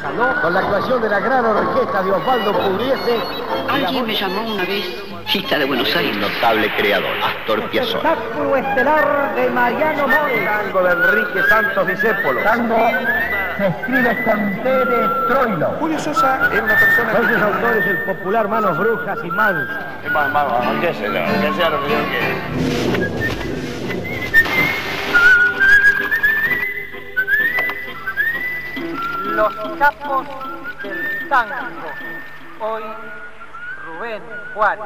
Con la actuación de la gran orquesta de Osvaldo Pugliese. Alguien me llamó una vez Chita de Buenos Aires. Notable creador, Astor Piazzolla. Espectáculo estelar de Mariano Mores. Tango de Enrique Santos Discépolo. Tango se escribe con T de Troilo. Julio Sosa era una persona Son sus autores el popular Manos Brujas y Mans. Vamos, vamos, que sea que sea lo que yo. Los capos del tango. Hoy Rubén Juárez.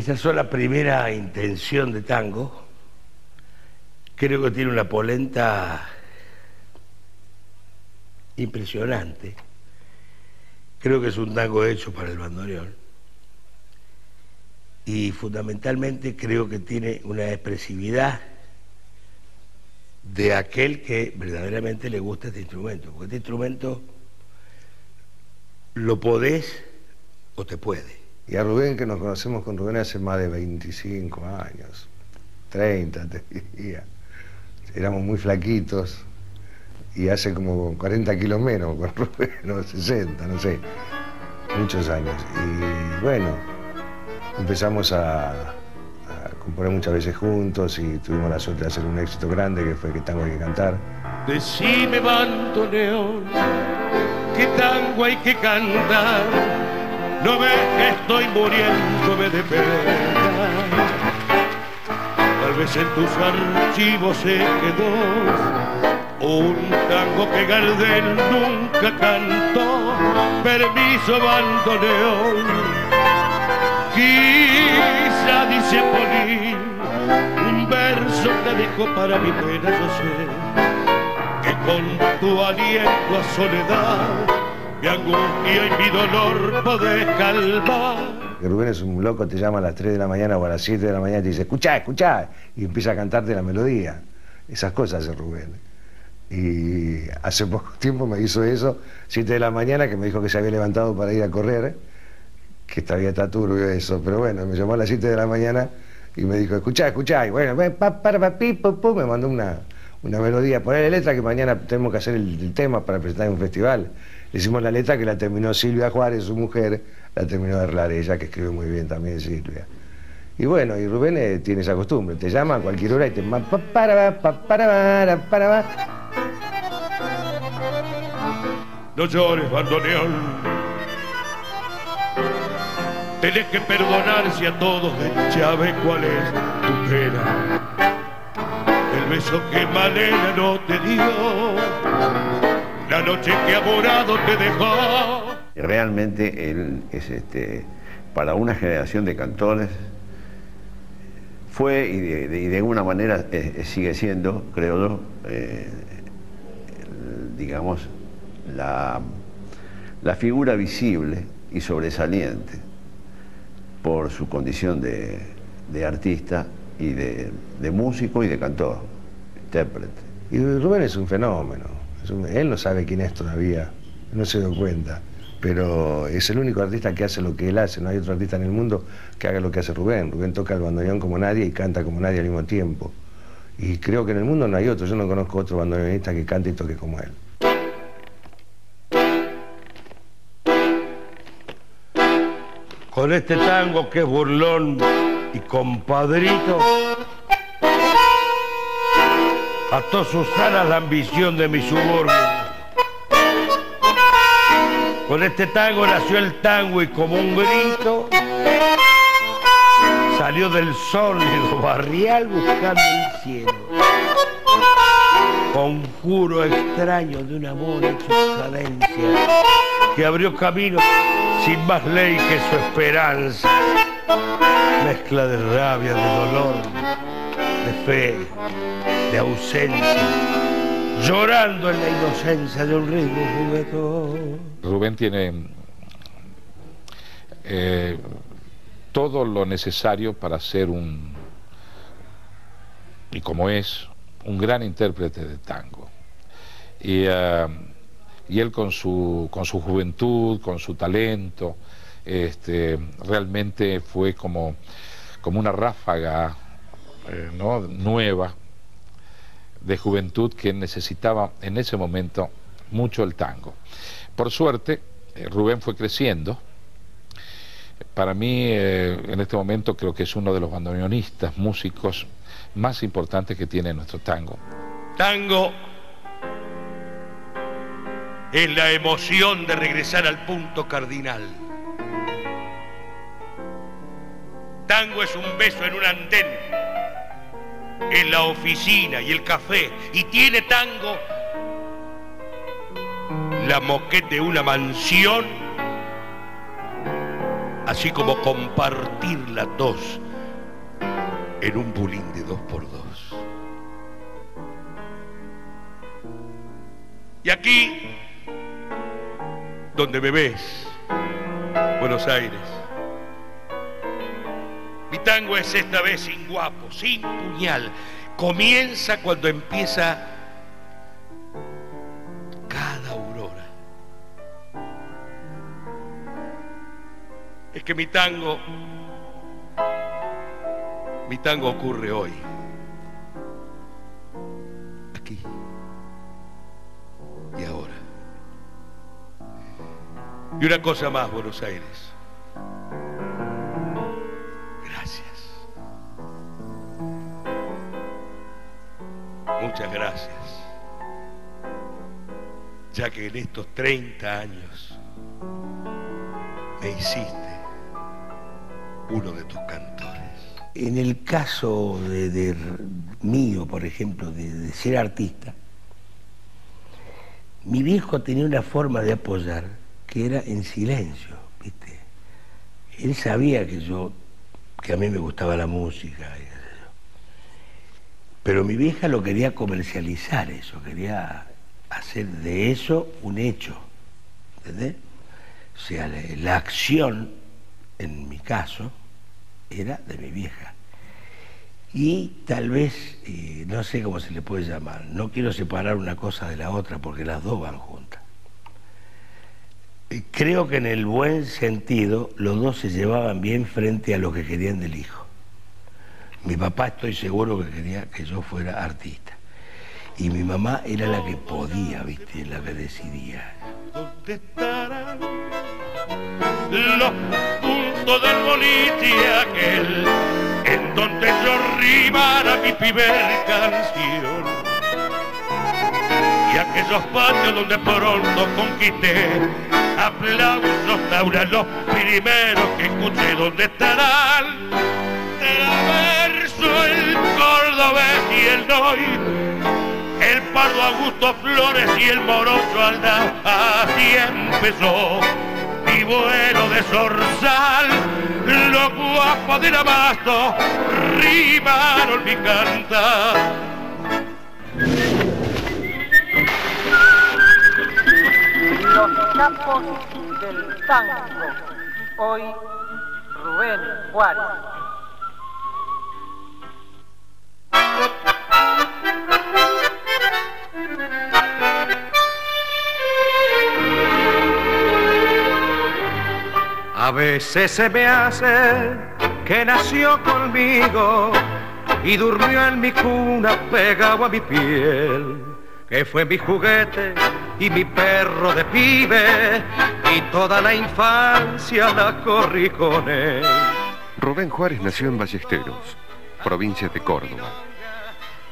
Esa sola primera intención de tango creo que tiene una polenta impresionante. Creo que es un tango hecho para el bandoneón. Y fundamentalmente creo que tiene una expresividad de aquel que verdaderamente le gusta este instrumento. Porque este instrumento lo podés o te puede. Y a Rubén, que nos conocemos con Rubén hace más de 25 años, 30 te diría. Éramos muy flaquitos y hace como 40 kilos menos con Rubén, no 60, no sé, muchos años. Y bueno, empezamos a, a componer muchas veces juntos y tuvimos la suerte de hacer un éxito grande que fue que tango hay que cantar. Decime, bandoneón, qué tango hay que cantar. No ves que estoy muriéndome de pena. Tal vez en tus archivos se quedó un tango que Gardel nunca cantó. Permiso, bandoneón. Quizá dice Polín, un verso te dejo para mi pena, yo sé que con tu aliento a soledad mi angustia y mi dolor podés calmar. Rubén es un loco, te llama a las 3 de la mañana o a las 7 de la mañana y te dice, escuchá, escuchá, y empieza a cantarte la melodía. Esas cosas hace Rubén. Y hace poco tiempo me hizo eso, 7 de la mañana, que me dijo que se había levantado para ir a correr, que todavía está turbio eso, pero bueno, me llamó a las 7 de la mañana y me dijo, escuchá, escuchá, y bueno, pa, pa, pu, me mandó una, una melodía, ponerle letra que mañana tenemos que hacer el, el tema para presentar en un festival. Le hicimos la letra que la terminó Silvia Juárez, su mujer, la terminó de arreglar ella, que escribe muy bien también Silvia. Y bueno, y Rubén eh, tiene esa costumbre, te llama a cualquier hora y te pa, para, pa, para, para, para. No llores, bandoneón. Tenés que perdonar si a todos sabes cuál es tu pena. El beso que Malena no te dio, la noche que amorado te dejó. Realmente él es este, para una generación de cantores, fue y de, de- y de alguna manera eh, sigue siendo, creo yo, eh, el- digamos, la, la figura visible y sobresaliente por su condición de, de artista y de, de músico y de cantor, intérprete. Y Rubén es un fenómeno. Él no sabe quién es todavía, no se dio cuenta. Pero es el único artista que hace lo que él hace. No hay otro artista en el mundo que haga lo que hace Rubén. Rubén toca el bandoneón como nadie y canta como nadie al mismo tiempo. Y creo que en el mundo no hay otro. Yo no conozco otro bandoneonista que cante y toque como él. Con este tango que es burlón y compadrito, ató Susana la ambición de mi suburbio. Con este tango nació el tango y como un grito salió del sólido barrial buscando el cielo. Conjuro extraño de un amor hecho cadencia que abrió camino sin más ley que su esperanza. Mezcla de rabia, de dolor, de fe, de ausencia, llorando en la inocencia de un ritmo juguetón. Rubén tiene eh, todo lo necesario para ser un, y como es, un gran intérprete de tango. Y, eh, y él con su, con su juventud, con su talento, este, realmente fue como, como una ráfaga eh, ¿no? nueva de juventud que necesitaba en ese momento mucho el tango. Por suerte, eh, Rubén fue creciendo. Para mí, eh, en este momento, creo que es uno de los bandoneonistas, músicos más importantes que tiene nuestro tango. Tango es la emoción de regresar al punto cardinal. Tango es un beso en un andén, en la oficina y el café, y tiene tango la moquete de una mansión, así como compartir la tos en un bulín de dos por dos. Y aquí, donde me ves, Buenos Aires, tango es esta vez sin guapo, sin puñal. Comienza cuando empieza cada aurora. Es que mi tango, mi tango ocurre hoy. Aquí. Y ahora. Y una cosa más, Buenos Aires. Muchas gracias. Ya que en estos 30 años me hiciste uno de tus cantores. En el caso de, de mío, por ejemplo, de, ser artista, mi viejo tenía una forma de apoyar que era en silencio, ¿viste? Él sabía que yo, que a mí me gustaba la música. Pero mi vieja lo quería comercializar eso, quería hacer de eso un hecho, ¿entendés? O sea, la, acción, en mi caso, era de mi vieja. Y tal vez, eh, no sé cómo se le puede llamar, no quiero separar una cosa de la otra porque las dos van juntas. Eh, Creo que en el buen sentido los dos se llevaban bien frente a lo que querían del hijo. Mi papá estoy seguro que quería que yo fuera artista. Y mi mamá era la que podía, ¿viste? La que decidía. ¿Dónde estarán los puntos del boliche aquel en donde yo rimara mi primer canción? Y aquellos patios donde pronto conquisté aplausos Laura, los primeros que escuché, ¿dónde estarán? Traverso el cordobés y el noy el pardo Augusto Flores y el morocho Aldaz, así empezó mi vuelo de zorzal, los guapos del abasto rimaron mi canta. Los campos del tango. Hoy Rubén Juárez. A veces se me hace que nació conmigo y durmió en mi cuna pegado a mi piel, que fue mi juguete y mi perro de pibe y toda la infancia la corrí con él. Rubén Juárez nació en Ballesteros, provincia de Córdoba.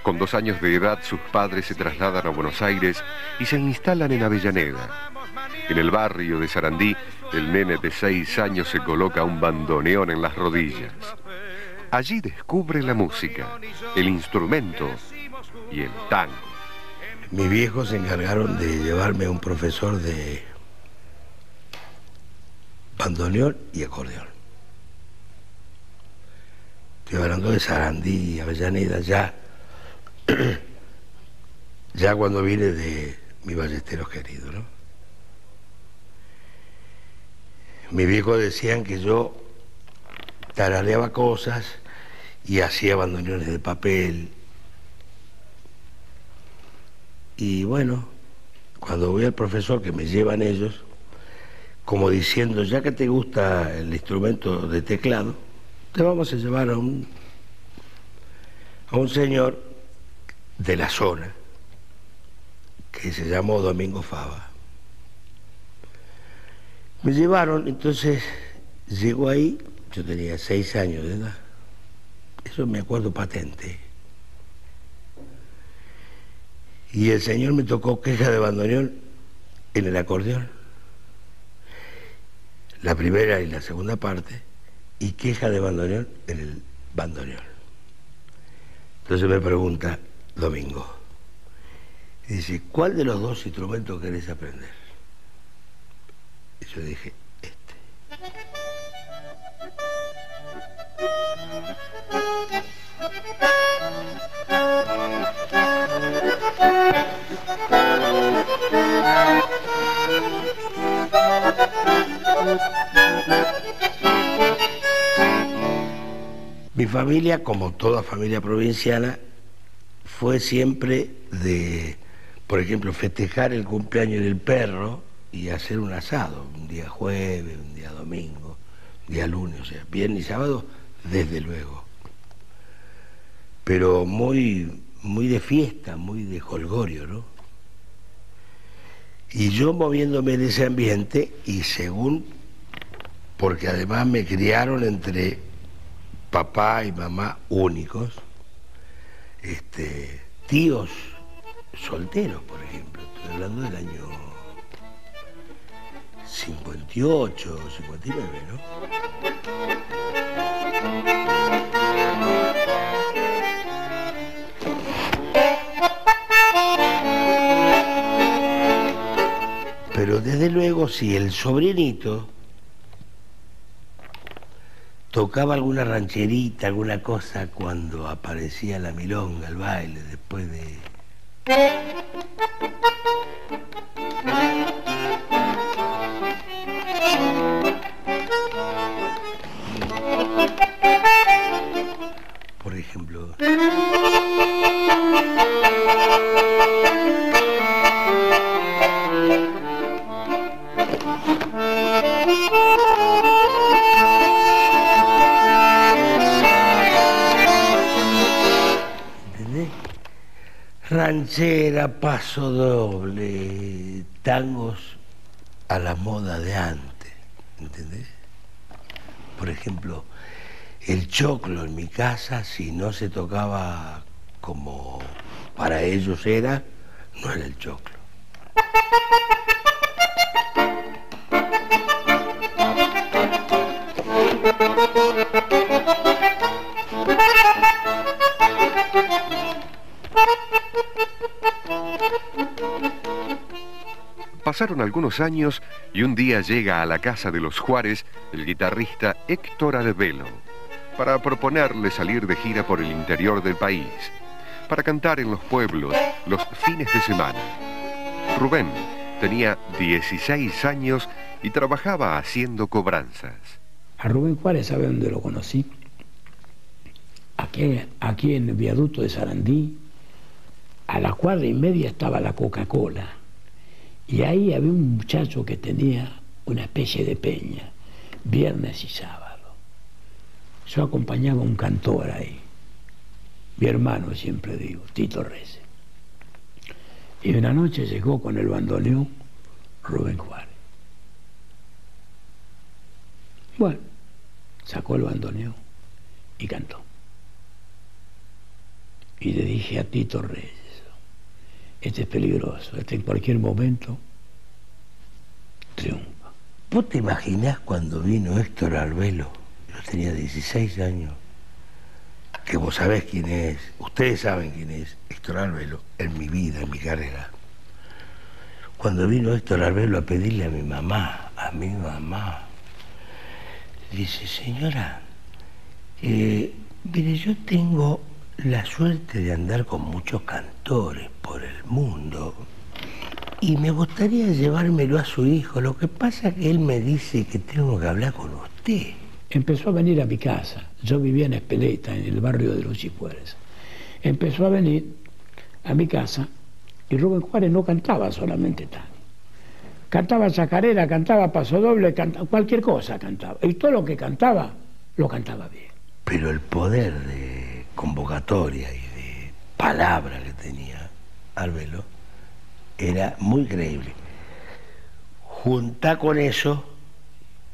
Con dos años de edad sus padres se trasladan a Buenos Aires y se instalan en Avellaneda. En el barrio de Sarandí, el nene de seis años se coloca un bandoneón en las rodillas. Allí descubre la música, el instrumento y el tango. Mis viejos se encargaron de llevarme a un profesor de bandoneón y acordeón. Estoy hablando de Sarandí, Avellaneda, ya, ya cuando vine de mi ballesteros querido, ¿no? Mis viejos decían que yo tarareaba cosas y hacía bandoneones de papel. Y bueno, cuando voy al profesor que me llevan ellos, como diciendo, ya que te gusta el instrumento de teclado, te vamos a llevar a un, a un señor de la zona que se llamó Domingo Fava. Me llevaron, entonces llegó ahí, yo tenía seis años de edad, eso me acuerdo patente. Y el señor me tocó queja de bandoneón en el acordeón. La primera y la segunda parte, y queja de bandoneón en el bandoneón. Entonces me pregunta Domingo, y dice, ¿cuál de los dos instrumentos querés aprender? Y yo dije, este. Mi familia, como toda familia provinciana, fue siempre de, por ejemplo, festejar el cumpleaños del perro y hacer un asado, un día jueves, un día domingo, un día lunes, o sea, viernes y sábado, desde luego. Pero muy, muy de fiesta, muy de holgorio, ¿no? Y yo moviéndome en ese ambiente y según, porque además me criaron entre papá y mamá únicos, este, tíos solteros, por ejemplo, estoy hablando del año 58, 59, ¿no? Pero desde luego si el sobrinito tocaba alguna rancherita, alguna cosa cuando aparecía la milonga, el baile, después de... Ranchera, paso doble, tangos a la moda de antes, ¿entendés? Por ejemplo, el choclo en mi casa, si no se tocaba como para ellos era, no era el choclo. Pasaron algunos años y un día llega a la casa de los Juárez el guitarrista Héctor Arbelo para proponerle salir de gira por el interior del país, para cantar en los pueblos los fines de semana. Rubén tenía 16 años y trabajaba haciendo cobranzas. A Rubén Juárez, ¿sabe dónde lo conocí? Aquí, aquí en el viaducto de Sarandí, a la cuadra y media estaba la Coca-Cola. Y ahí había un muchacho que tenía una especie de peña, viernes y sábado. Yo acompañaba a un cantor ahí, mi hermano siempre digo, Tito Reyes. Y una noche llegó con el bandoneón Rubén Juárez. Bueno, sacó el bandoneón y cantó. Y le dije a Tito Reyes, este es peligroso, este en cualquier momento triunfa. ¿Vos te imaginás cuando vino Héctor Arbelo? Yo tenía 16 años. Que vos sabés quién es, ustedes saben quién es Héctor Arbelo en mi vida, en mi carrera. Cuando vino Héctor Arbelo a pedirle a mi mamá, a mi mamá, dice, señora, eh, mire, yo tengo la suerte de andar con muchos cantores por el mundo y me gustaría llevármelo a su hijo. Lo que pasa es que él me dice que tengo que hablar con usted. empezó a venir a mi casa. Yo vivía en Espeleta, en el barrio de los Chifueres. Empezó a venir a mi casa y Rubén Juárez no cantaba solamente tango. Cantaba chacarera, cantaba pasodoble, cantaba, cualquier cosa cantaba. Y todo lo que cantaba, lo cantaba bien. Pero el poder de convocatoria y de palabra que tenía Arbelo era muy creíble. Junta con eso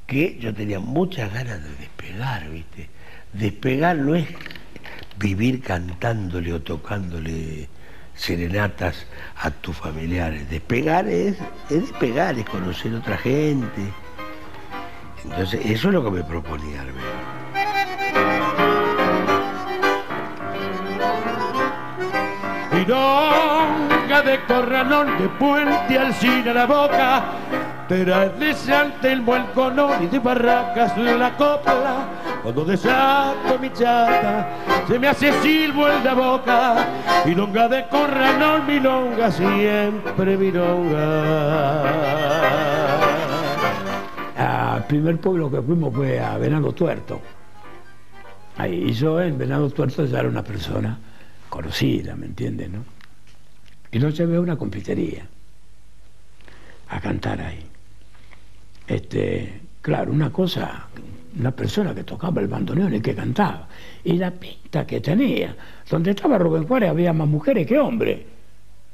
que yo tenía muchas ganas de despegar, ¿viste? Despegar no es vivir cantándole o tocándole serenatas a tus familiares. Despegar es, es despegar, es conocer otra gente. Entonces, eso es lo que me proponía Arbelo. Pironga de corralón de puente al cine a la boca, tras de salte el conón y de barracas la copla. Cuando desato mi chata, se me hace silbo en la boca. Milonga de corralón, milonga, siempre milonga. Al primer pueblo que fuimos fue a Venado Tuerto. Ahí yo en Venado Tuerto ya era una persona conocida, ¿me entiendes? No? Y lo llevé a una confitería a cantar ahí. Este, claro, una cosa, una persona que tocaba el bandoneón y que cantaba. Y la pinta que tenía. Donde estaba Rubén Juárez había más mujeres que hombres.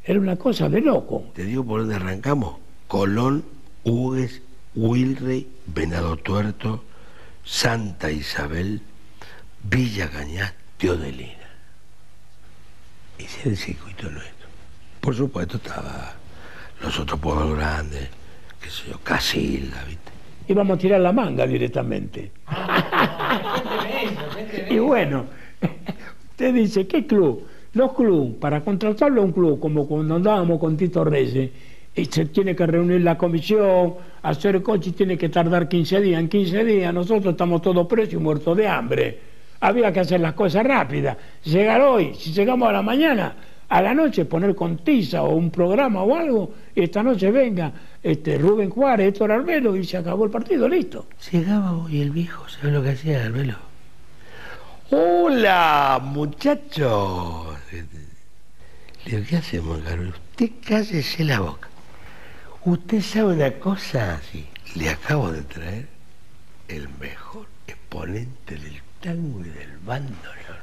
Era una cosa de loco. Te digo por dónde arrancamos. Colón, Hugues, Wilrey, Venado Tuerto, Santa Isabel, Villa Cañas, Teodelina. Ese era el circuito nuestro. Por supuesto estaba los otros pueblos grandes, qué sé yo, Casilda, ¿viste? Íbamos a tirar la manga directamente. y bueno, usted dice, ¿qué club? Los clubes, para contratarlo a un club, como cuando andábamos con Tito Reyes, y se tiene que reunir la comisión, hacer coche tiene que tardar 15 días. En 15 días nosotros estamos todos presos y muertos de hambre. Había que hacer las cosas rápidas. Llegar hoy, si llegamos a la mañana, a la noche poner con tiza o un programa o algo, y esta noche venga este, Rubén Juárez, Héctor Arbelo y se acabó el partido, listo. Llegaba hoy el viejo, ¿sabes lo que hacía Arbelo? Hola, muchachos. Le digo, ¿qué hacemos, Carlos? Usted cállese la boca. Usted sabe una cosa, sí. Le acabo de traer el mejor exponente del tango y del bandoneón.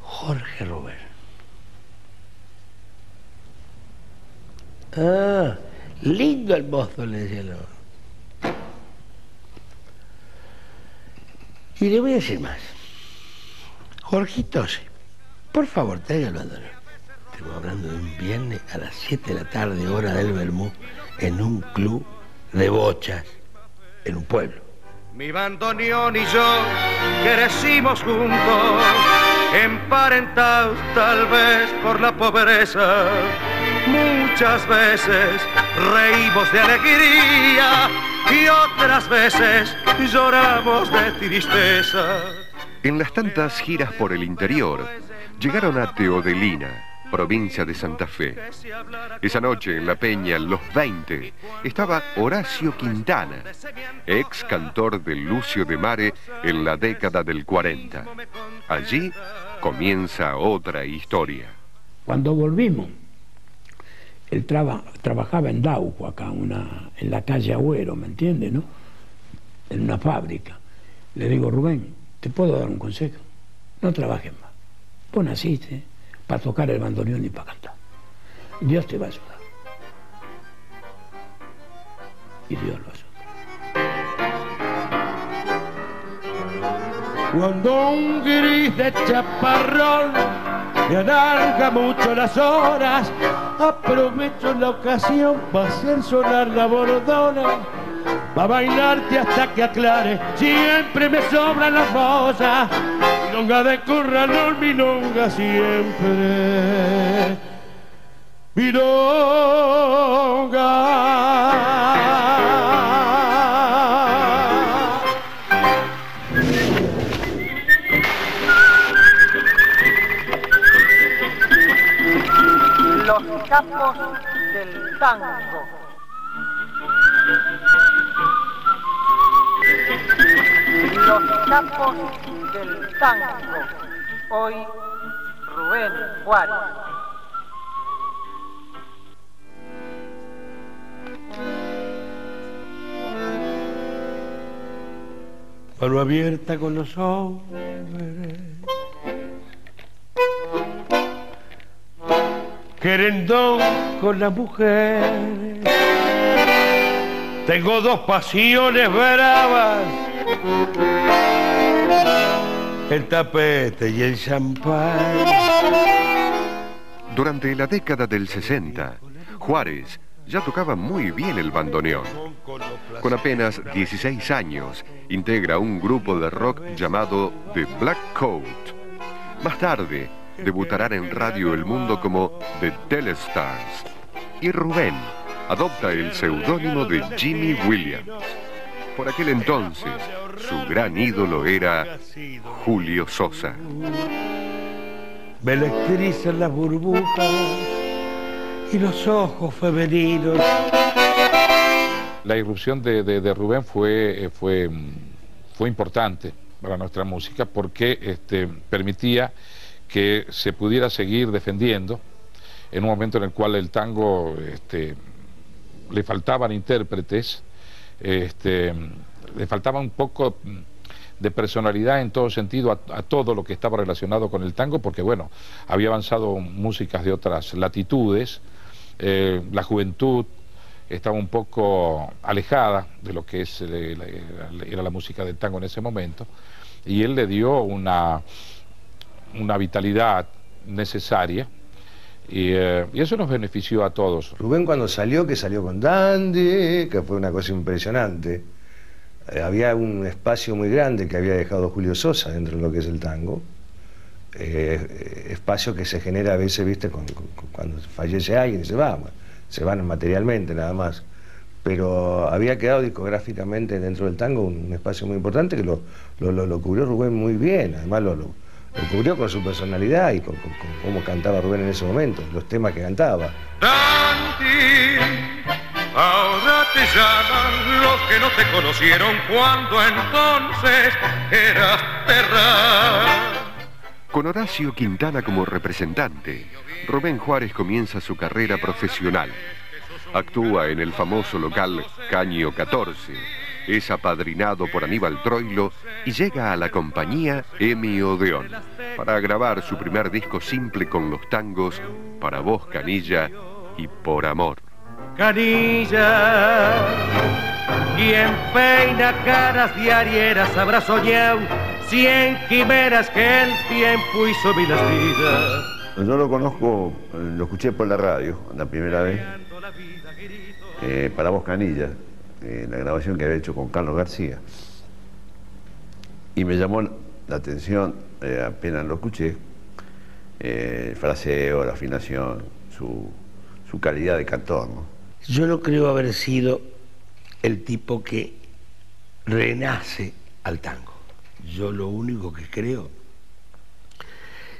Jorge Rubén. Ah, lindo el mozo, le decía el. Y le voy a decir más. Jorgito. Por favor, traiga el bandoneón. Estamos hablando de un viernes a las 7 de la tarde, hora del Bermú, en un club de bochas, en un pueblo. Mi bandoneón y yo crecimos juntos, emparentados tal vez por la pobreza. Muchas veces reímos de alegría y otras veces lloramos de tristeza. En las tantas giras por el interior, llegaron a Teodelina, provincia de Santa Fe. Esa noche en la peña, los 20, estaba Horacio Quintana, ex cantor de Lucio de Mare en la década del 40. Allí comienza otra historia. Cuando volvimos, él traba- trabajaba en Dauco, acá, en la calle Agüero, ¿me entiendes, no? En una fábrica. Le digo, Rubén, ¿te puedo dar un consejo? No trabajes más. Vos naciste para tocar el bandoneón y para cantar. Dios te va a ayudar. Y Dios lo ayuda. Cuando un gris de chaparrón me alarga mucho las horas, aprovecho la ocasión para hacer sonar la bordona, para bailarte hasta que aclare, siempre me sobran las cosas, milonga de corralón, milonga siempre, milonga. Los capos del tango. Los capos del tango. Hoy, Rubén Juárez. Mano abierta con los hombres. Querendón con las mujeres. Tengo dos pasiones bravas. El tapete y el champán. Durante la década del 60, Juárez ya tocaba muy bien el bandoneón. Con apenas 16 años, integra un grupo de rock llamado The Black Coat. Más tarde, debutarán en Radio El Mundo como The Telestars. Y Rubén adopta el seudónimo de Jimmy Williams. Por aquel entonces, su gran ídolo era Julio Sosa. Me electrizan las burbujas y los ojos femeninos. La irrupción de, de- de Rubén fue, eh, fue, mm, fue importante para nuestra música porque este, permitía que se pudiera seguir defendiendo en un momento en el cual el tango este, le faltaban intérpretes, este, le faltaba un poco de personalidad en todo sentido a, a todo lo que estaba relacionado con el tango, porque bueno, había avanzado músicas de otras latitudes, eh, la juventud estaba un poco alejada de lo que es, eh, la- era la música del tango en ese momento, y él le dio una, una vitalidad necesaria, y, eh, y eso nos benefició a todos. Rubén cuando salió, que salió con Dandy, que fue una cosa impresionante. Eh, había un espacio muy grande que había dejado Julio Sosa dentro de lo que es el tango. Eh, espacio que se genera a veces, viste, cuando fallece alguien y se va, se van materialmente nada más. Pero había quedado discográficamente dentro del tango un espacio muy importante que lo, lo- lo- lo cubrió Rubén muy bien, además lo, lo- cubrió con su personalidad y con, cómo cantaba Rubén en ese momento, los temas que cantaba. Dandy, ahora te llaman los que no te conocieron cuando entonces eras terra. Con Horacio Quintana como representante, Rubén Juárez comienza su carrera profesional. Actúa en el famoso local Caño 14, es apadrinado por Aníbal Troilo y llega a la compañía Emi Odeón para grabar su primer disco simple con los tangos Para Vos Canilla y Por Amor. Canilla, quien peina caras diarieras habrá soñado cien quimeras que el tiempo hizo mil vidas. Yo lo conozco, eh, lo escuché por la radio la primera vez, eh, para Voz Canilla, eh, la grabación que había hecho con Carlos García. Y me llamó la atención, apenas lo escuché, el fraseo, la afinación, su, su calidad de cantor. Yo no creo haber sido el tipo que renace al tango. Yo lo único que creo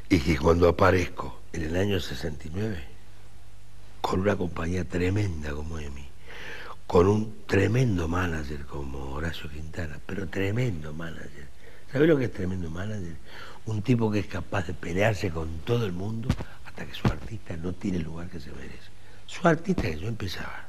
es que cuando aparezco en el año 69, con una compañía tremenda como EMI, con un tremendo manager como Horacio Quintana, pero tremendo manager. ¿Sabes lo que es tremendo manager? Un tipo que es capaz de pelearse con todo el mundo hasta que su artista no tiene el lugar que se merece. Su artista que yo empezaba.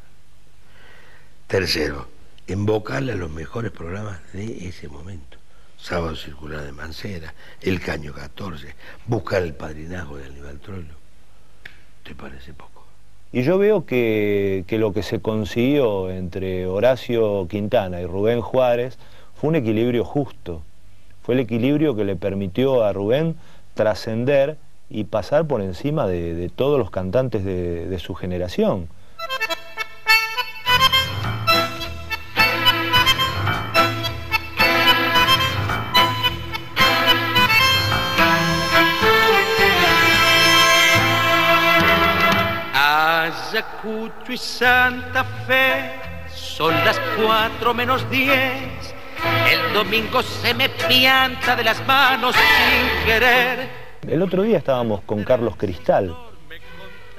Tercero, invocarle a los mejores programas de ese momento. Sábado Circular de Mancera, El Caño 14, buscar el padrinazgo de Aníbal Troilo. ¿Te parece poco? Y yo veo que, que lo que se consiguió entre Horacio Quintana y Rubén Juárez fue un equilibrio justo. Fue el equilibrio que le permitió a Rubén trascender y pasar por encima de, todos los cantantes de, de su generación. Ayacucho y Santa Fe son las cuatro menos diez. El domingo se me pianta de las manos sin querer. El otro día estábamos con Carlos Cristal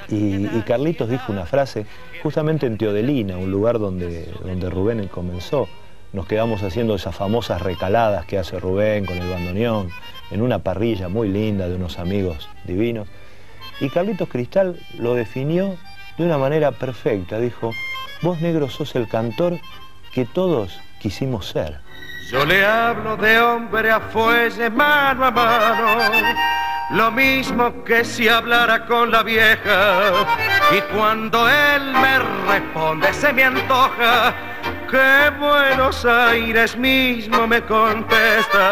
y, Carlitos dijo una frase justamente en Teodelina, un lugar donde, donde Rubén comenzó. nos quedamos haciendo esas famosas recaladas que hace Rubén con el bandoneón, en una parrilla muy linda de unos amigos divinos. Y Carlitos Cristal lo definió de una manera perfecta. Dijo, vos negro sos el cantor que todos quisimos ser. Yo le hablo de hombre a fuelle, mano a mano, lo mismo que si hablara con la vieja. Y cuando él me responde, se me antoja que Buenos Aires mismo me contesta.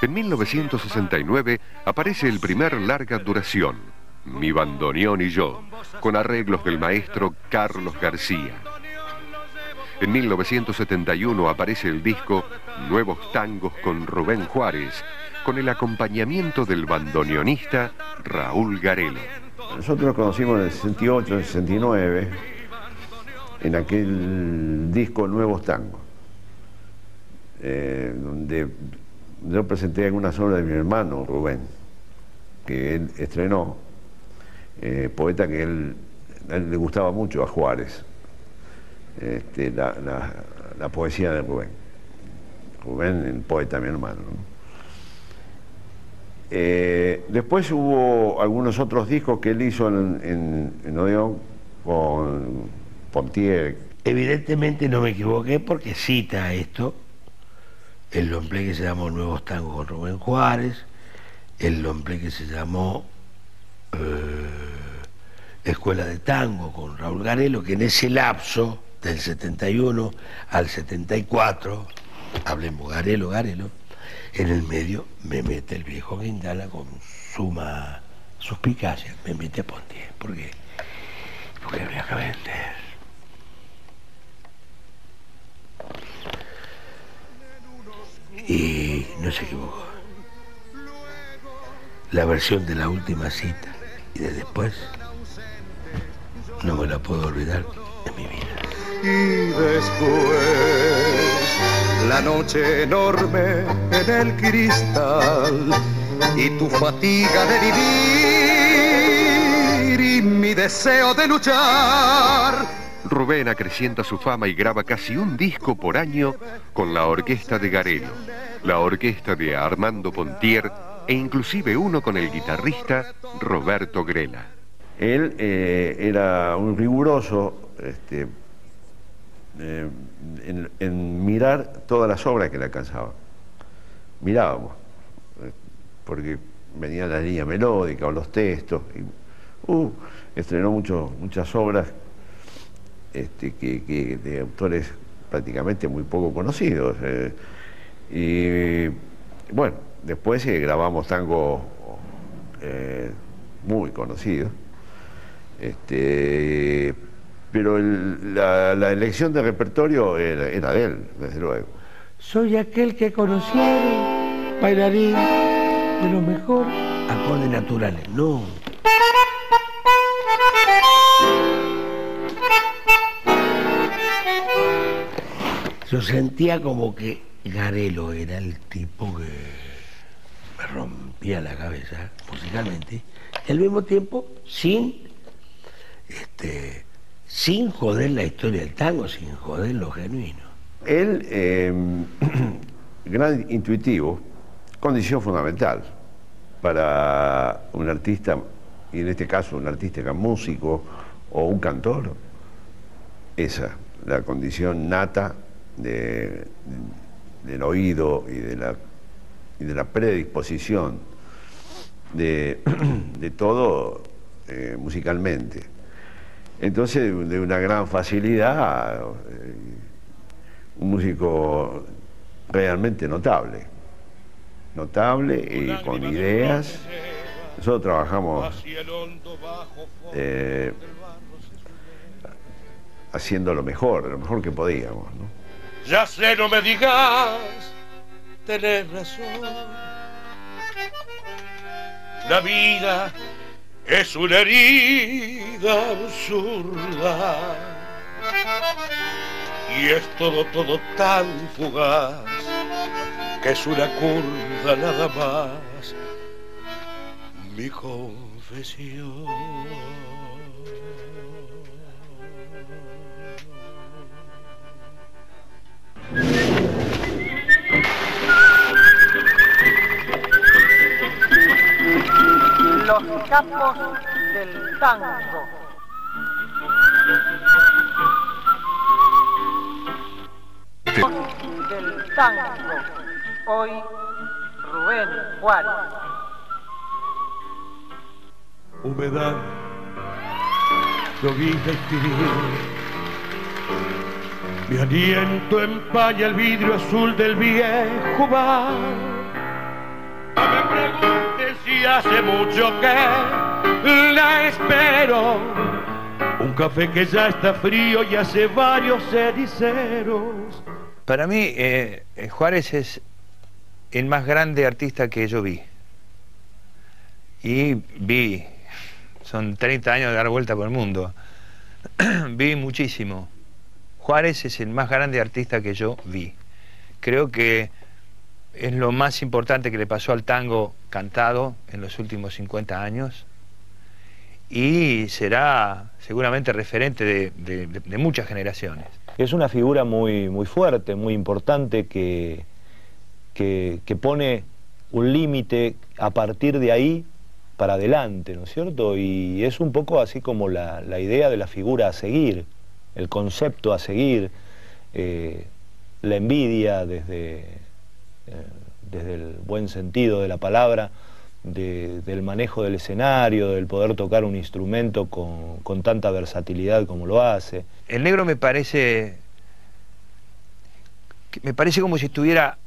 En 1969 aparece el primer larga duración, Mi bandoneón y yo, con arreglos del maestro Carlos García. En 1971 aparece el disco Nuevos Tangos con Rubén Juárez, con el acompañamiento del bandoneonista Raúl Garelo. Nosotros nos conocimos en el 68, en el 69, en aquel disco Nuevos Tangos, eh, donde yo presenté algunas obras de mi hermano Rubén, que él estrenó, eh, poeta que él, le gustaba mucho a Juárez este, la, poesía de Rubén. Rubén, el poeta, mi hermano. Eh, después hubo algunos otros discos que él hizo en, en, Odeón con Pontier. Evidentemente no me equivoqué porque cita esto, el lomple que se llamó Nuevos Tangos con Rubén Juárez, el lomple que se llamó eh, Escuela de Tango con Raúl Garelo, que en ese lapso del 71 al 74, hablemos Garelo, Garelo, en el medio me mete el viejo Guindala con suma suspicacia, me mete a Pontier. ¿Por qué? Porque había que vender. Y no se equivocó. La versión de la última cita y de después no me la puedo olvidar en mi vida la noche enorme en el cristal y tu fatiga de vivir y mi deseo de luchar. Rubén acrecienta su fama y graba casi un disco por año con la orquesta de Garelo, la orquesta de Armando Pontier e inclusive uno con el guitarrista Roberto Grela. Él eh, era un riguroso este, eh, en, mirar todas las obras que le alcanzaban. Mirábamos, eh, porque venía la línea melódica o los textos. Y, uh, estrenó muchas obras este, que, de autores prácticamente muy poco conocidos. Eh, y bueno, después grabamos tango muy conocidos. Este, pero la, elección de repertorio era, de él, desde luego. Soy aquel que conocieron, bailarín de lo mejor, acordes naturales, no. Yo sentía como que Garelo era el tipo que me rompía la cabeza musicalmente, y al mismo tiempo sin este, sin joder la historia del tango, sin joder lo genuino. Él, eh, gran intuitivo, condición fundamental para un artista, y en este caso un artista que músico o un cantor, esa, la condición nata del oído y de la, de la predisposición de, todo eh, musicalmente. Entonces, de una gran facilidad, eh, un músico realmente notable, notable y con ideas. Nosotros trabajamos eh, haciendo lo mejor, lo mejor que podíamos. Ya sé, no me digas, tenés razón. La vida es una herida absurda y es todo, todo tan fugaz que es una curva nada más mi confesión. Capos del tango. Del tango. Hoy Rubén Juárez. Humedad, llovizna y frío. Mi aliento empaña el vidrio azul del viejo bar. Hace mucho que la espero. Un café que ya está frío y hace varios ceniceros. Para mí, eh, eh, Juárez es el más grande artista que yo vi. Y vi, son 30 años de dar vuelta por el mundo. vi muchísimo. Juárez es el más grande artista que yo vi. Creo que es lo más importante que le pasó al tango cantado en los últimos 50 años y será seguramente referente de, muchas generaciones. Es una figura muy, muy fuerte, muy importante, que, que, pone un límite a partir de ahí para adelante, ¿no es cierto? Y es un poco así como la, la idea de la figura a seguir, el concepto a seguir, eh, la envidia desde, desde el buen sentido de la palabra, de- del manejo del escenario, del poder tocar un instrumento con, con tanta versatilidad como lo hace. El negro me parece me parece como si estuviera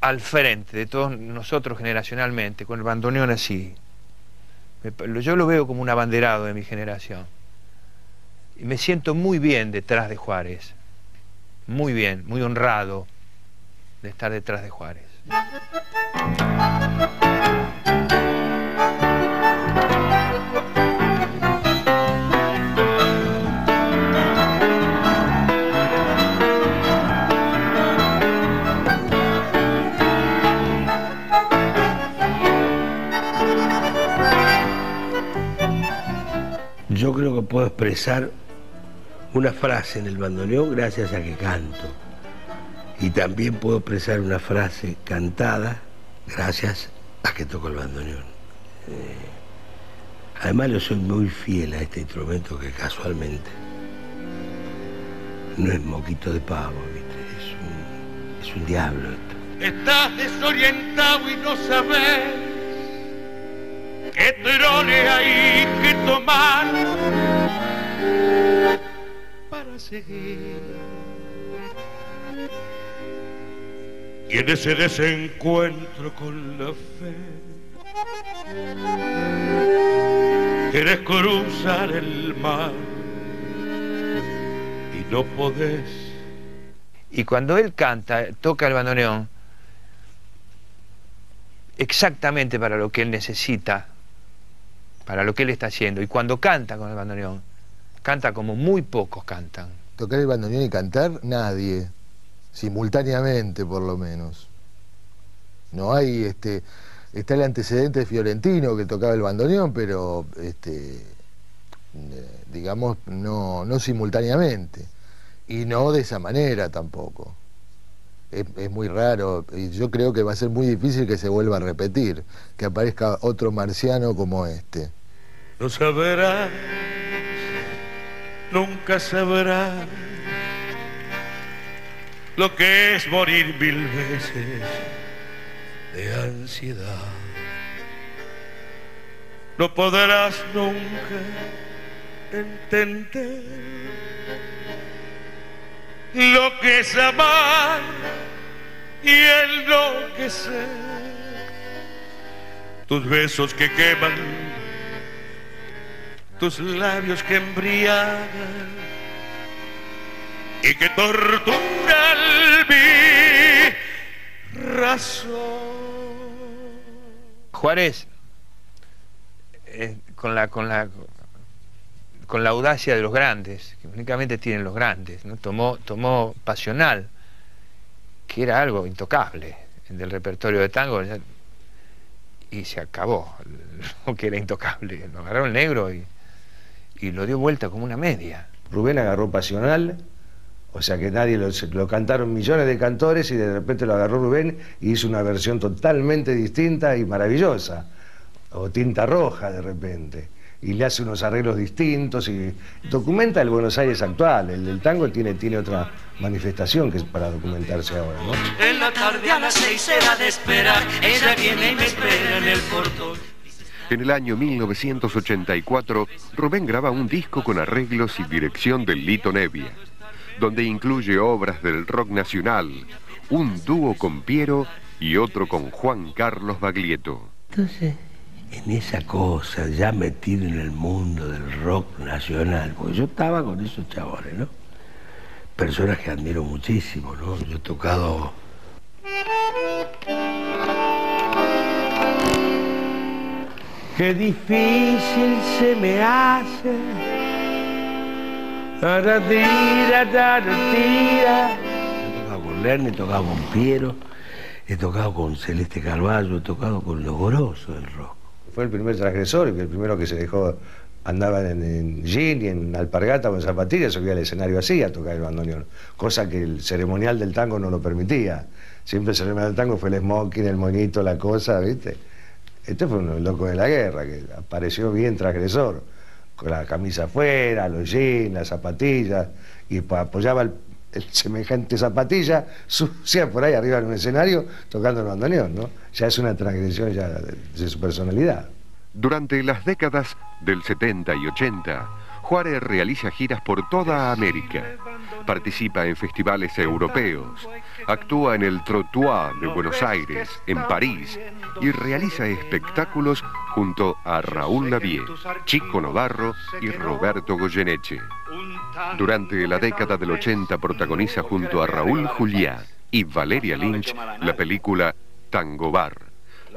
al frente de todos nosotros generacionalmente, con el bandoneón así. Yo lo veo como un abanderado de mi generación. Y me siento muy bien detrás de Juárez. Muy bien, muy honrado de estar detrás de Juárez. Yo creo que puedo expresar una frase en el bandoneón gracias a que canto. Y también puedo expresar una frase cantada gracias a que toco el bandoneón. Eh, además, yo soy muy fiel a este instrumento que casualmente no es moquito de pavo. Es un, es un diablo esto. Estás desorientado y no sabes qué trole hay que tomar para seguir. Y en ese desencuentro con la fe, quieres cruzar el mar y no podés. Y cuando él canta, toca el bandoneón, exactamente para lo que él necesita, para lo que él está haciendo. Y cuando canta con el bandoneón, canta como muy pocos cantan. Tocar el bandoneón y cantar, nadie. Simultáneamente, por lo menos. No hay, este, está el antecedente de Fiorentino que tocaba el bandoneón, pero, este, eh, digamos, no, no simultáneamente. Y no de esa manera tampoco. Es, muy raro y yo creo que va a ser muy difícil que se vuelva a repetir, que aparezca otro marciano como este. No sabrás, nunca sabrás lo que es morir mil veces de ansiedad. No podrás nunca entender lo que es amar y enloquecer. Tus besos que queman tus labios que embriagan y que torturan mi razón. Juárez, eh, con, la, con, la, con la audacia de los grandes, que únicamente tienen los grandes, ¿no? tomó, tomó Pasional, que era algo intocable del repertorio de tango, ya- y se acabó lo que era intocable. Lo agarró el negro y, y lo dio vuelta como una media. Rubén agarró Pasional, o sea que nadie lo, lo cantaron millones de cantores y de repente lo agarró Rubén y hizo una versión totalmente distinta y maravillosa. o tinta roja de repente y le hace unos arreglos distintos y documenta el Buenos Aires actual. El del tango tiene, tiene otra manifestación que es para documentarse ahora, ¿no? En la tarde a las seis era de esperar, ella viene y me espera en el portón. En el año 1984, Rubén graba un disco con arreglos y dirección de Lito Nevia, donde incluye obras del rock nacional, un dúo con Piero y otro con Juan Carlos Baglietto. Entonces, en esa cosa, ya metido en el mundo del rock nacional, porque yo estaba con esos chavales, ¿no? Personas que admiro muchísimo, ¿no? Yo he tocado... Qué difícil se me hace. He tocado con Lerner, he tocado con Piero, he tocado con Celeste Carballo, he tocado con los gorosos del rock fue el primer transgresor, el primero que se dejó, andaba en, en jean y en alpargata o en zapatillas, subía al escenario así a tocar el bandoneón, cosa que el ceremonial del tango no lo permitía. Siempre el ceremonial del tango fue el smoking, el moñito, la cosa, ¿viste? Este fue un loco de la guerra, que apareció bien transgresor, con la camisa afuera, los jeans, las zapatillas, y apoyaba el, semejante zapatilla, sucia por ahí arriba en un escenario, tocando el bandoneón, ¿no? Ya es una transgresión ya de su personalidad. Durante las décadas del 70 y 80, Juárez realiza giras por toda América, participa en festivales europeos, actúa en el Trottoir de Buenos Aires, en París, y realiza espectáculos junto a Raúl Lavie, Chico Novarro y Roberto Goyeneche. Durante la década del 80 protagoniza junto a Raúl Juliá y Valeria Lynch la película Tango Bar,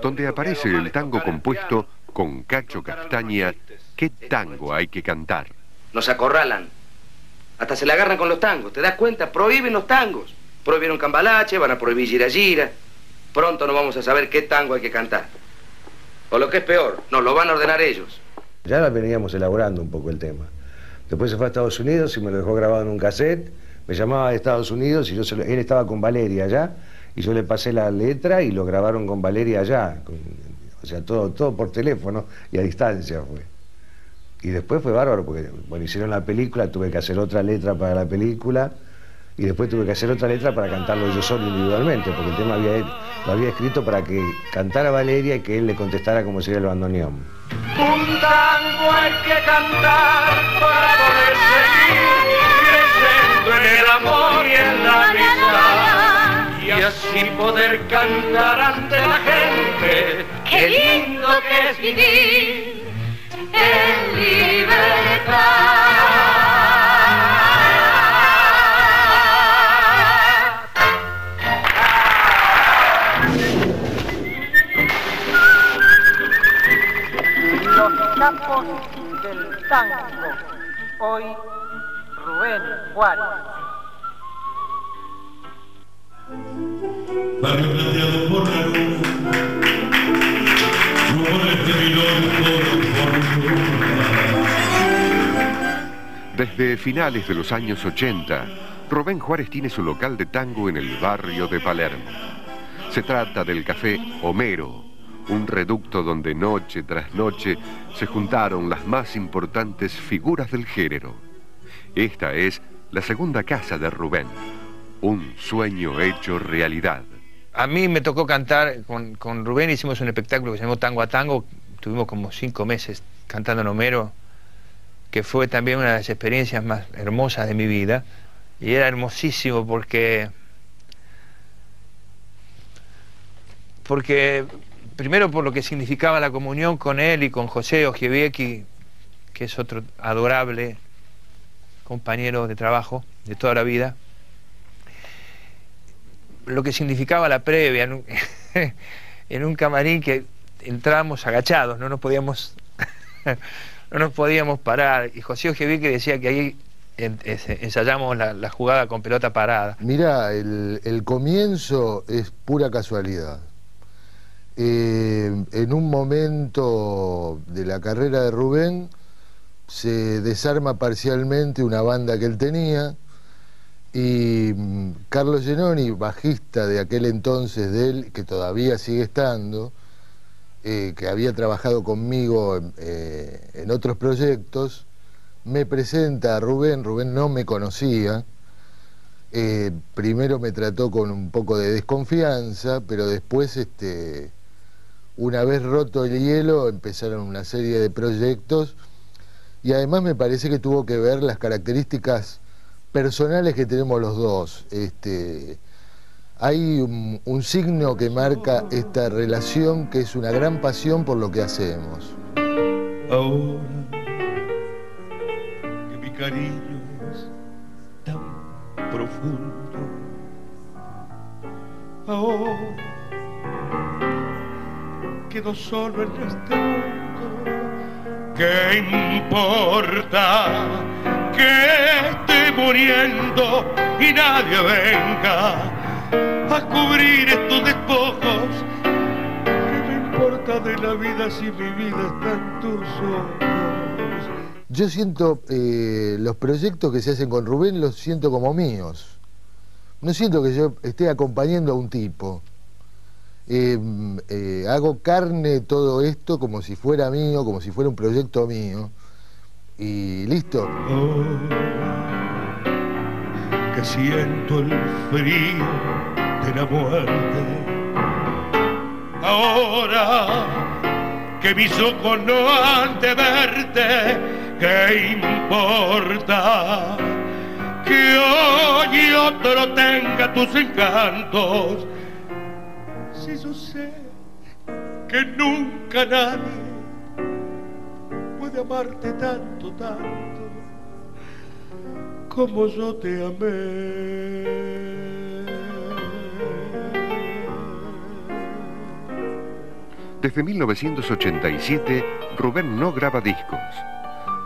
donde aparece el tango compuesto con Cacho Castaña, ¿Qué tango hay que cantar? Nos acorralan. Hasta se le agarran con los tangos. ¿Te das cuenta? Prohíben los tangos. Prohibieron Cambalache, van a prohibir Gira Gira. Pronto no vamos a saber qué tango hay que cantar. O lo que es peor, nos lo van a ordenar ellos. Ya veníamos elaborando un poco el tema. Después se fue a Estados Unidos y me lo dejó grabado en un cassette. Me llamaba de Estados Unidos y él estaba con Valeria allá y yo le pasé la letra y lo grabaron con Valeria allá. o sea, todo, todo por teléfono y a distancia fue. Y después fue bárbaro, porque bueno, hicieron la película, tuve que hacer otra letra para la película, y después tuve que hacer otra letra para cantarlo yo solo individualmente, porque el tema había, lo había escrito para que cantara Valeria y que él le contestara como sería el bandoneón. Un tango hay que cantar para poder seguir creciendo en el amor y en la amistad. Y así poder cantar ante la gente, qué lindo que es vivir libertad. Campos del Tango. Hoy, Rubén Juárez. Barrio plateado por la luz, rumores de Desde finales de los años 80, Rubén Juárez tiene su local de tango en el barrio de Palermo. Se trata del café Homero, un reducto donde noche tras noche se juntaron las más importantes figuras del género. Esta es la segunda casa de Rubén, un sueño hecho realidad. A mí me tocó cantar, con, Rubén hicimos un espectáculo que se llamó Tango a Tango, tuvimos como cinco meses cantando en Homero, que fue también una de las experiencias más hermosas de mi vida, y era hermosísimo porque porque primero por lo que significaba la comunión con él y con José Ojieviecki, que es otro adorable compañero de trabajo de toda la vida, lo que significaba la previa en un, camarín que entramos agachados, no nos podíamos, no nos podíamos parar. Y José Ojieviecki decía que ahí ensayamos la, jugada con pelota parada. Mira, el comienzo es pura casualidad. Eh, en un momento de la carrera de Rubén se desarma parcialmente una banda que él tenía y mm, Carlos Genoni, bajista de aquel entonces de él, que todavía sigue estando, eh, que había trabajado conmigo en, eh, en otros proyectos, me presenta a Rubén, Rubén no me conocía, eh, primero me trató con un poco de desconfianza, pero después, este, una vez roto el hielo, empezaron una serie de proyectos y además me parece que tuvo que ver las características personales que tenemos los dos. Este, hay un, signo que marca esta relación que es una gran pasión por lo que hacemos. Ahora que mi cariño es tan profundo, ahora quedo solo en este mundo. ¿Qué importa que esté muriendo y nadie venga a cubrir estos despojos? ¿Qué me importa de la vida si mi vida está en tus ojos? Yo siento eh, los proyectos que se hacen con Rubén, los siento como míos. No siento que yo esté acompañando a un tipo. Eh, eh, hago carne todo esto como si fuera mío, como si fuera un proyecto mío. Y listo. que siento el frío de la muerte. Ahora que mis ojos no han de verte, ¿qué importa? Que hoy otro tenga tus encantos. Si yo sé que nunca nadie puede amarte tanto, tanto como yo te amé. Desde 1987, Rubén no graba discos.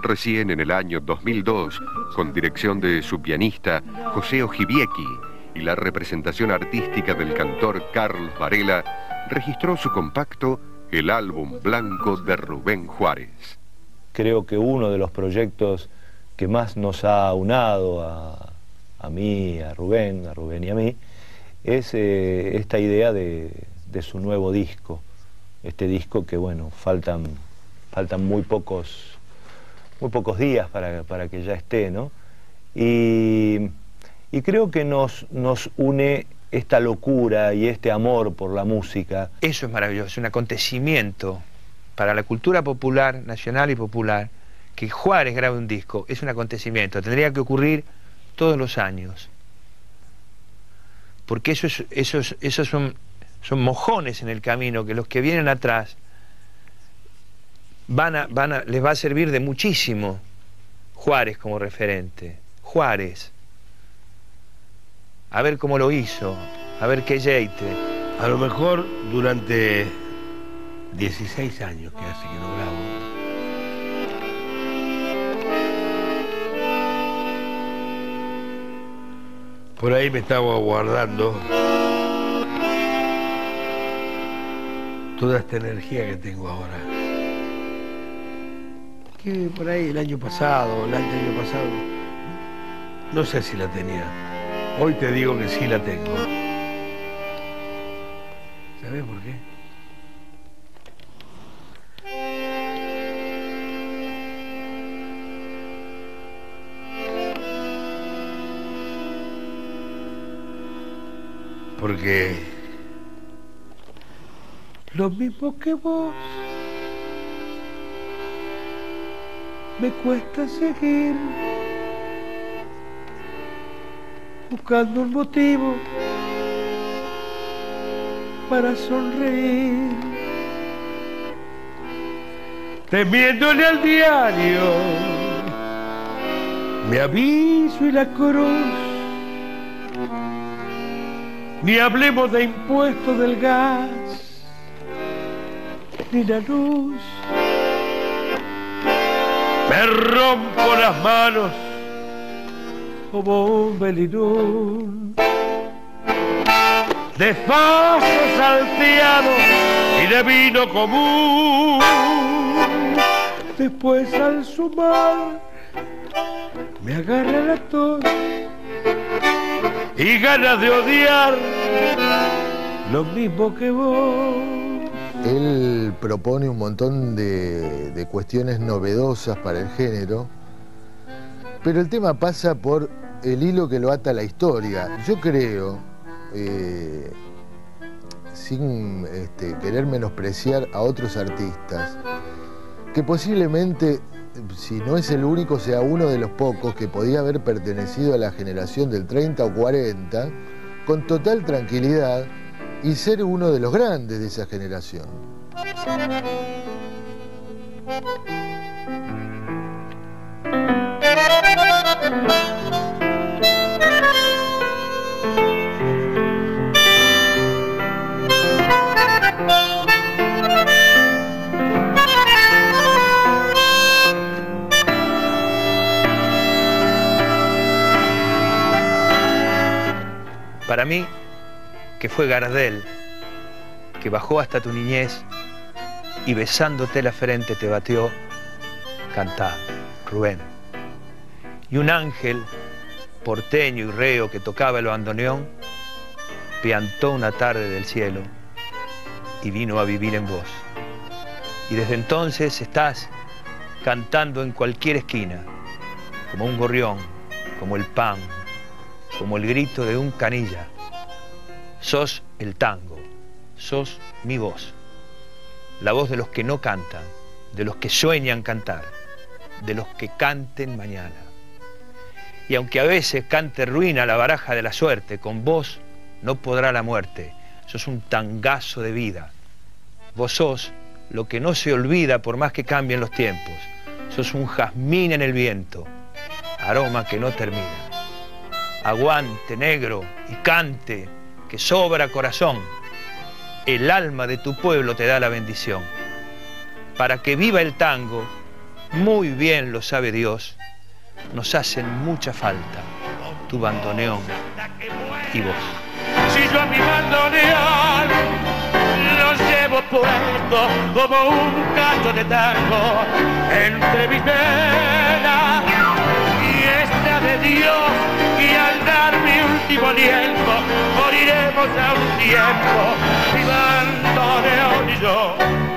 Recién en el año 2002, con dirección de su pianista José Ojibieki y la representación artística del cantor Carlos Varela, registró su compacto El álbum blanco de Rubén Juárez. Creo que uno de los proyectos que más nos ha unado a, a mí, a Rubén, a Rubén y a mí, es eh, esta idea de, de su nuevo disco este disco que bueno, faltan, faltan muy pocos, muy pocos días para, para que ya esté, ¿no? Y, y creo que nos, nos une esta locura y este amor por la música. Eso es maravilloso, es un acontecimiento para la cultura popular, nacional y popular, que Juárez grabe un disco, es un acontecimiento, tendría que ocurrir todos los años. Porque esos, esos, esos son son mojones en el camino que los que vienen atrás van a, van a, les va a servir de muchísimo Juárez como referente. Juárez. A ver cómo lo hizo, a ver qué jeite. A lo mejor durante 16 años que hace que no grabo. Por ahí me estaba guardando toda esta energía que tengo ahora. Que por ahí el año pasado, el año pasado, no sé si la tenía. Hoy te digo que sí la tengo. ¿Sabes por qué? Porque lo mismo que vos. Me cuesta seguir buscando un motivo para sonreír. Temiéndole al diario, me aviso y la cruz. Ni hablemos de impuestos del gas ni la luz. Me rompo las manos como un belinún. De faso salteado y de vino común. Después al sumar me agarra la tos y ganas de odiar lo mismo que vos. Él propone un montón de, cuestiones novedosas para el género, pero el tema pasa por el hilo que lo ata a la historia. Yo creo, eh, sin este, querer menospreciar a otros artistas, que posiblemente, si no es el único, sea uno de los pocos que podía haber pertenecido a la generación del 30 o 40 con total tranquilidad y ser uno de los grandes de esa generación. Para mí, que fue Gardel, que bajó hasta tu niñez y besándote la frente te batió, cantá, Rubén. Y un ángel, porteño y reo que tocaba el bandoneón, piantó una tarde del cielo y vino a vivir en vos. Y desde entonces estás cantando en cualquier esquina, como un gorrión, como el pan, como el grito de un canilla. Sos el tango, sos mi voz, la voz de los que no cantan, de los que sueñan cantar, de los que canten mañana. Y aunque a veces cante ruina la baraja de la suerte, con vos no podrá la muerte, sos un tangazo de vida. Vos sos lo que no se olvida por más que cambien los tiempos, sos un jazmín en el viento, aroma que no termina. Aguante negro y cante, que sobra corazón. El alma de tu pueblo te da la bendición. Para que viva el tango, muy bien lo sabe Dios, nos hacen mucha falta tu bandoneón y vos. Si yo a mi bandoneón lo llevo puesto como un cacho de tango entre venas y esta de Dios chi al darmi ultimo liempo moriremo tra un tempo, vivando ne ogni.